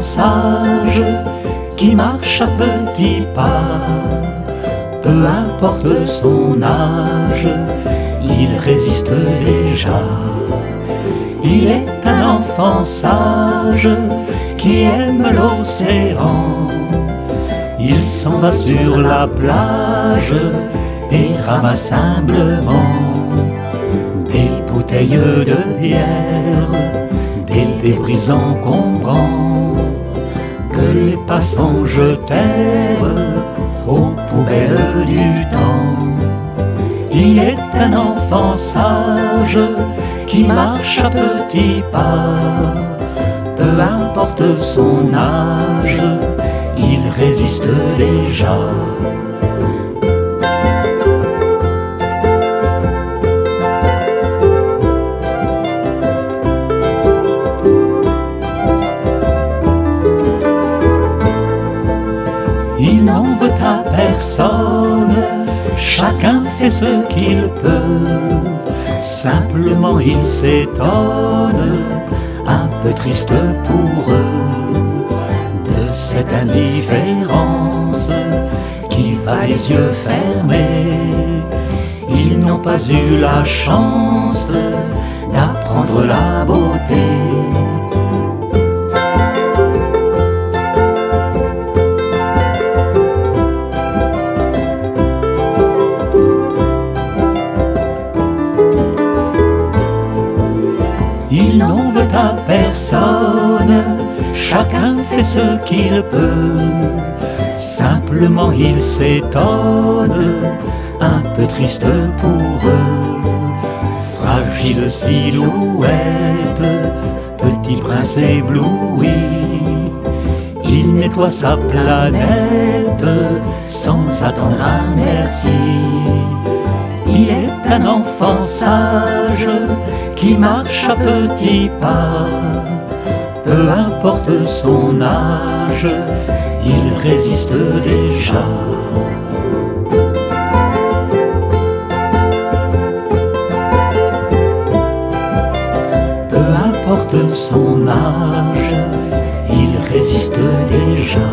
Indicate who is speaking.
Speaker 1: sage qui marche à petits pas. Peu importe son âge, il résiste déjà. Il est un enfant sage qui aime l'océan. Il s'en va sur la plage et ramasse humblement des bouteilles de bière, des débris encombrants passants jetèrent aux poubelles du temps. Il est un enfant sage qui marche à petits pas, peu importe son âge, il résiste déjà. Il n'en veut à personne, chacun fait ce qu'il peut. Simplement il s'étonne, un peu triste pour eux, de cette indifférence qui va les yeux fermés. Ils n'ont pas eu la chance d'apprendre la beauté. Personne, chacun fait ce qu'il peut. Simplement il s'étonne, un peu triste pour eux. Fragile silhouette, petit prince ébloui, il nettoie sa planète sans attendre un merci. Il est un enfant sage qui marche à petits pas. Peu importe son âge, il résiste déjà. Peu importe son âge, il résiste déjà.